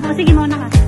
ka. O sige, mauna ka.